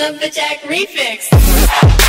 of the Jack Refix.